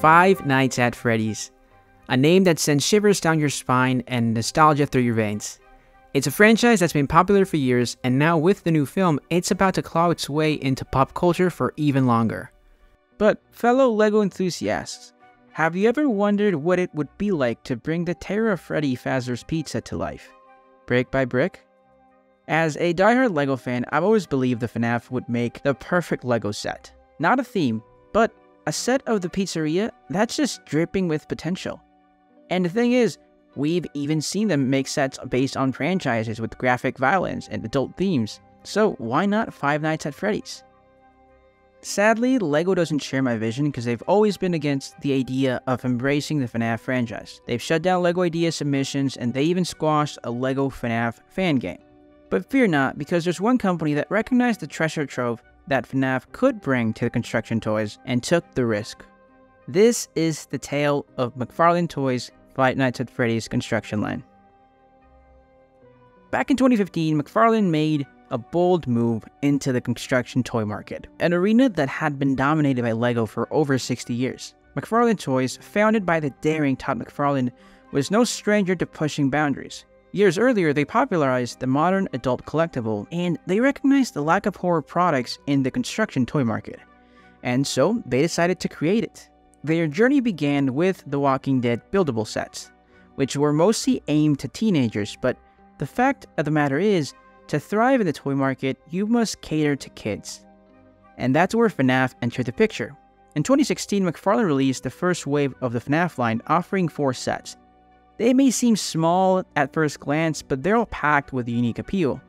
Five Nights at Freddy's, a name that sends shivers down your spine and nostalgia through your veins. It's a franchise that's been popular for years, and now with the new film, it's about to claw its way into pop culture for even longer. But, fellow LEGO enthusiasts, have you ever wondered what it would be like to bring the terror of Freddy Fazbear's Pizza to life? Brick by brick? As a diehard LEGO fan, I've always believed the FNAF would make the perfect LEGO set. Not a theme, but a set of the pizzeria that's just dripping with potential. And the thing is, we've even seen them make sets based on franchises with graphic violence and adult themes, so why not Five Nights at Freddy's? Sadly, LEGO doesn't share my vision because they've always been against the idea of embracing the FNAF franchise. They've shut down LEGO Idea submissions and they even squashed a LEGO FNAF fan game. But fear not, because there's one company that recognized the treasure trove that FNAF could bring to the construction toys and took the risk. This is the tale of McFarlane Toys' Five Nights at Freddy's construction line. Back in 2015, McFarlane made a bold move into the construction toy market, an arena that had been dominated by LEGO for over 60 years. McFarlane Toys, founded by the daring Todd McFarlane, was no stranger to pushing boundaries. Years earlier, they popularized the modern adult collectible, and they recognized the lack of horror products in the construction toy market. And so, they decided to create it. Their journey began with the Walking Dead buildable sets, which were mostly aimed to teenagers, but the fact of the matter is, to thrive in the toy market, you must cater to kids. And that's where FNAF entered the picture. In 2016, McFarlane released the first wave of the FNAF line, offering four sets. They may seem small at first glance, but they're all packed with unique appeal.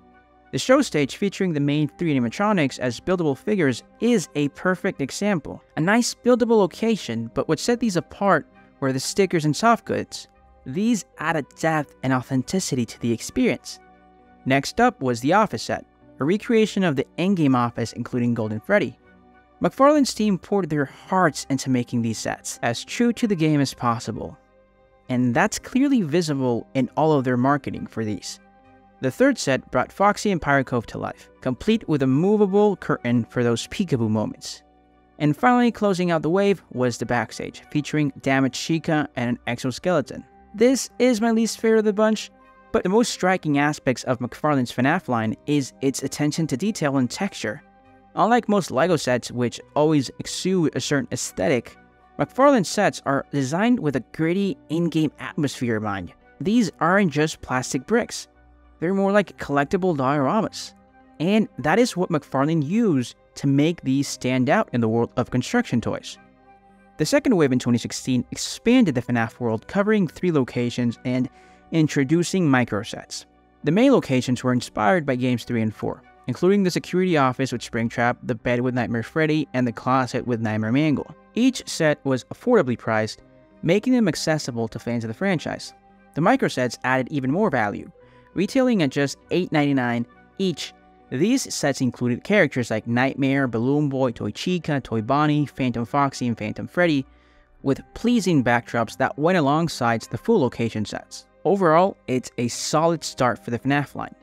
The show stage featuring the main three animatronics as buildable figures is a perfect example. A nice buildable location, but what set these apart were the stickers and soft goods. These added depth and authenticity to the experience. Next up was the office set, a recreation of the endgame office including Golden Freddy. McFarlane's team poured their hearts into making these sets, as true to the game as possible and that's clearly visible in all of their marketing for these. The third set brought Foxy and Pirate Cove to life, complete with a movable curtain for those peekaboo moments. And finally, closing out the wave was the backstage, featuring damaged Chica and an exoskeleton. This is my least favorite of the bunch, but the most striking aspects of McFarlane's FNAF line is its attention to detail and texture. Unlike most LEGO sets, which always exude a certain aesthetic, McFarlane sets are designed with a gritty in-game atmosphere in mind. These aren't just plastic bricks. They're more like collectible dioramas. And that is what McFarlane used to make these stand out in the world of construction toys. The second wave in 2016 expanded the FNAF world, covering three locations and introducing microsets. The main locations were inspired by games 3 and 4, including the security office with Springtrap, the bed with Nightmare Freddy, and the closet with Nightmare Mangle. Each set was affordably priced, making them accessible to fans of the franchise. The microsets added even more value, retailing at just $8.99 each. These sets included characters like Nightmare, Balloon Boy, Toy Chica, Toy Bonnie, Phantom Foxy, and Phantom Freddy, with pleasing backdrops that went alongside the full location sets. Overall, it's a solid start for the FNAF line.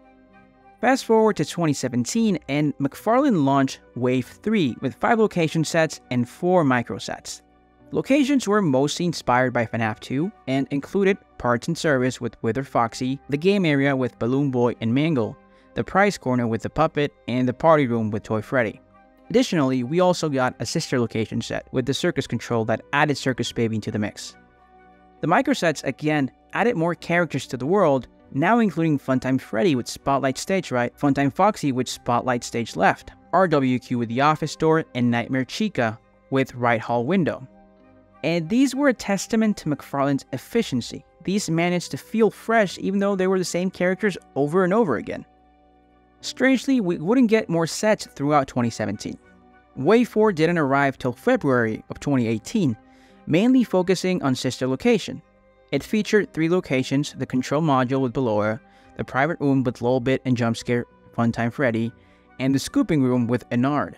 Fast forward to 2017 and McFarlane launched Wave 3 with 5 location sets and 4 micro sets. Locations were mostly inspired by FNAF 2 and included parts and service with Wither Foxy, the game area with Balloon Boy and Mangle, the prize corner with the puppet, and the party room with Toy Freddy. Additionally, we also got a sister location set with the circus control that added Circus Baby into the mix. The microsets again added more characters to the world now including Funtime Freddy with Spotlight Stage right, Funtime Foxy with Spotlight Stage left, RWQ with the office door, and Nightmare Chica with right hall window. And these were a testament to McFarlane's efficiency. These managed to feel fresh even though they were the same characters over and over again. Strangely, we wouldn't get more sets throughout 2017. Wave 4 didn't arrive till February of 2018, mainly focusing on sister location. It featured three locations, the control module with Ballora, the private room with Lolbit and Jumpscare Funtime Freddy, and the scooping room with Ennard.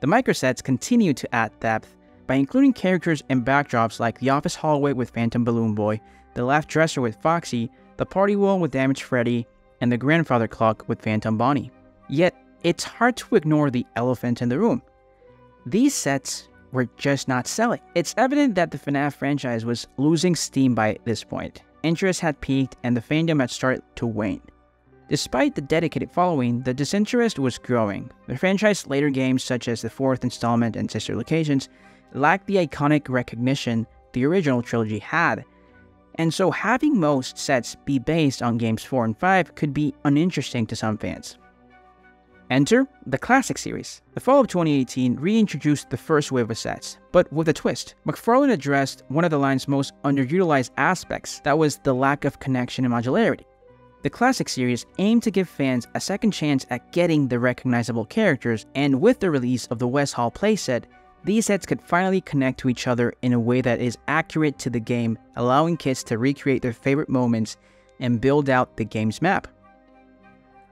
The microsets continue to add depth by including characters and backdrops like the office hallway with Phantom Balloon Boy, the left dresser with Foxy, the party wall with Damaged Freddy, and the grandfather clock with Phantom Bonnie. Yet, it's hard to ignore the elephant in the room. These sets were just not selling. It's evident that the FNAF franchise was losing steam by this point. Interest had peaked and the fandom had started to wane. Despite the dedicated following, the disinterest was growing. The franchise's later games, such as the fourth installment and Sister Locations, lacked the iconic recognition the original trilogy had, and so having most sets be based on games 4 and 5 could be uninteresting to some fans. Enter the Classic series. The fall of 2018 reintroduced the first wave of sets, but with a twist. McFarlane addressed one of the line's most underutilized aspects, that was the lack of connection and modularity. The Classic series aimed to give fans a second chance at getting the recognizable characters, and with the release of the West Hall playset, these sets could finally connect to each other in a way that is accurate to the game, allowing kids to recreate their favorite moments and build out the game's map.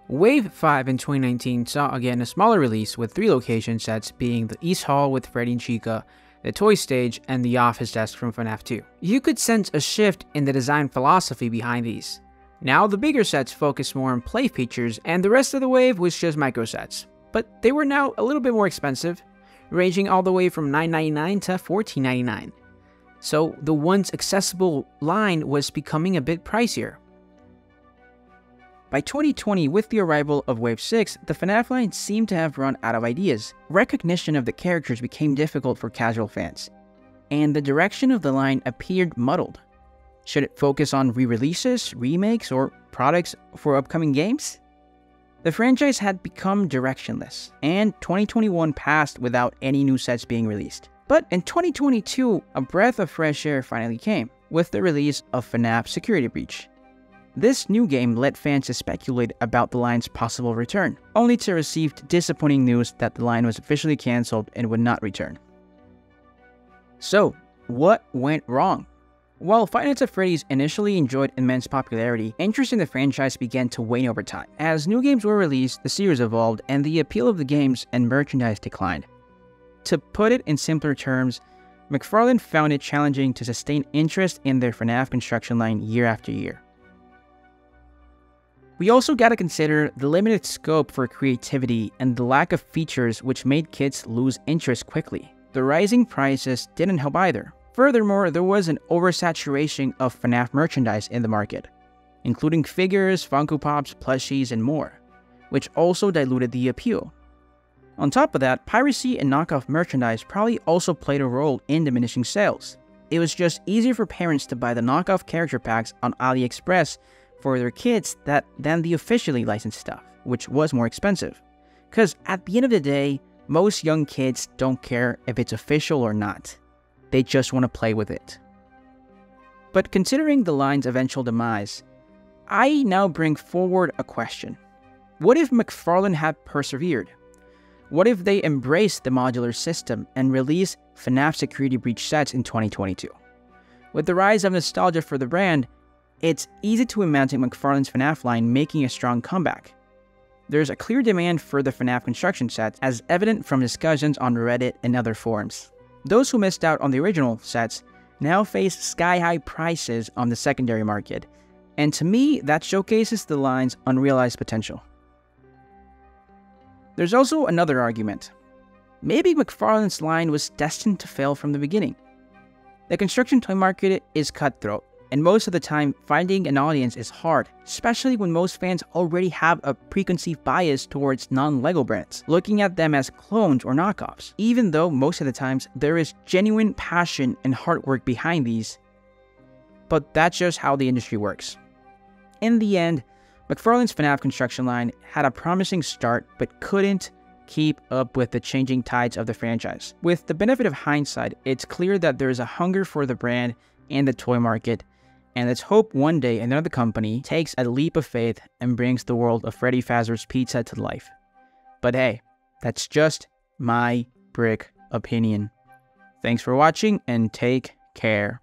Wave 5 in 2019 saw again a smaller release with three location sets being the East Hall with Freddy and Chica, the toy stage, and the office desk from FNAF 2. You could sense a shift in the design philosophy behind these. Now, the bigger sets focus more on play features, and the rest of the wave was just micro sets. But they were now a little bit more expensive, ranging all the way from $9.99 to $14.99. So the once accessible line was becoming a bit pricier. By 2020, with the arrival of Wave 6, the FNAF line seemed to have run out of ideas. Recognition of the characters became difficult for casual fans, and the direction of the line appeared muddled. Should it focus on re releases, remakes, or products for upcoming games? The franchise had become directionless, and 2021 passed without any new sets being released. But in 2022, a breath of fresh air finally came, with the release of FNAF Security Breach. This new game led fans to speculate about the line's possible return, only to receive disappointing news that the line was officially cancelled and would not return. So, what went wrong? While Five Nights at Freddy's initially enjoyed immense popularity, interest in the franchise began to wane over time. As new games were released, the series evolved, and the appeal of the games and merchandise declined. To put it in simpler terms, McFarlane found it challenging to sustain interest in their FNAF construction line year after year. We also gotta consider the limited scope for creativity and the lack of features which made kids lose interest quickly. The rising prices didn't help either. Furthermore, there was an oversaturation of FNAF merchandise in the market, including figures, Funko Pops, plushies, and more, which also diluted the appeal. On top of that, piracy and knockoff merchandise probably also played a role in diminishing sales. It was just easier for parents to buy the knockoff character packs on AliExpress for their kids that, than the officially licensed stuff, which was more expensive. Because at the end of the day, most young kids don't care if it's official or not they just want to play with it. But considering the line's eventual demise, I now bring forward a question. What if McFarlane had persevered? What if they embraced the modular system and released FNAF Security Breach sets in 2022? With the rise of nostalgia for the brand, it's easy to imagine McFarlane's FNAF line making a strong comeback. There's a clear demand for the FNAF construction sets, as evident from discussions on Reddit and other forums. Those who missed out on the original sets now face sky high prices on the secondary market, and to me, that showcases the line's unrealized potential. There's also another argument. Maybe McFarlane's line was destined to fail from the beginning. The construction toy market is cutthroat, and most of the time, finding an audience is hard, especially when most fans already have a preconceived bias towards non-LEGO brands, looking at them as clones or knockoffs, even though most of the times there is genuine passion and hard work behind these. But that's just how the industry works. In the end, McFarlane's FNAF construction line had a promising start but couldn't keep up with the changing tides of the franchise. With the benefit of hindsight, it's clear that there is a hunger for the brand and the toy market and let's hope one day another company takes a leap of faith and brings the world of Freddy Fazbear's Pizza to life. But hey, that's just my brick opinion. Thanks for watching and take care.